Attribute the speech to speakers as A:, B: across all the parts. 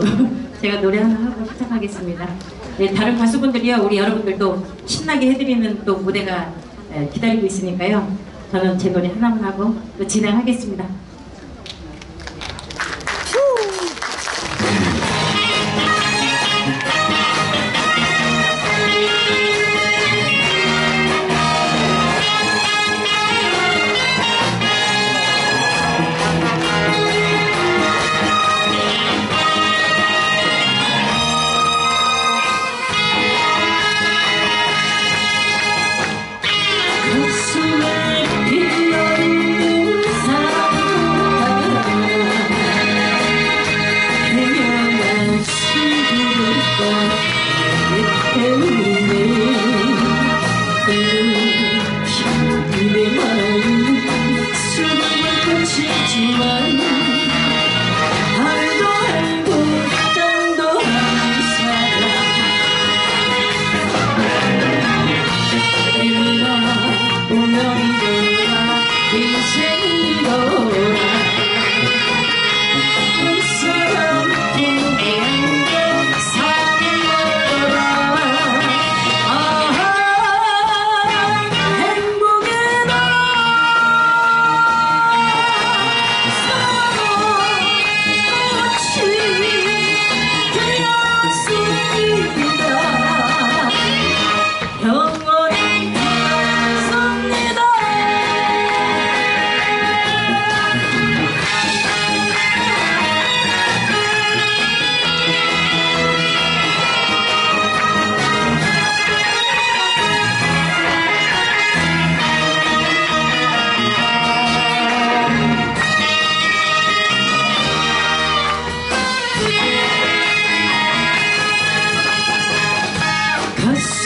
A: 제가 노래 하나 하고 시작하겠습니다. 네, 다른 가수분들이요, 우리 여러분들도 신나게 해드리는 또 무대가 기다리고 있으니까요. 저는 제 노래 하나만 하고 진행하겠습니다.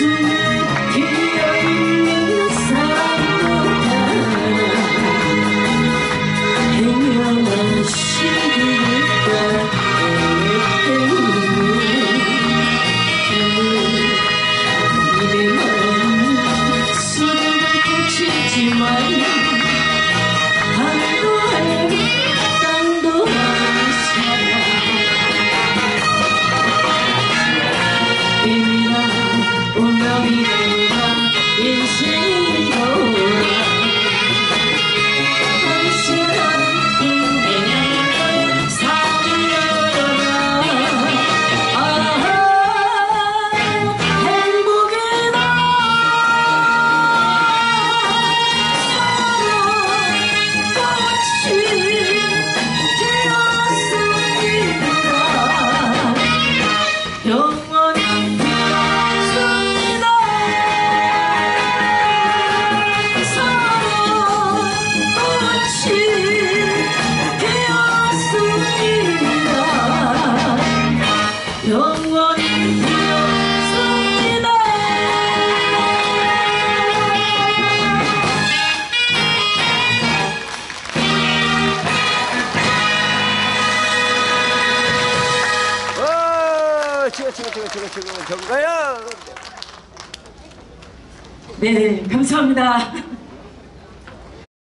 B: see. 저거 저거 저거야.
A: 네, 감사합니다.